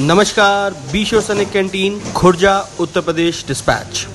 नमस्कार बीशो सैनिक कैंटीन खुर्जा उत्तर प्रदेश डिस्पैच।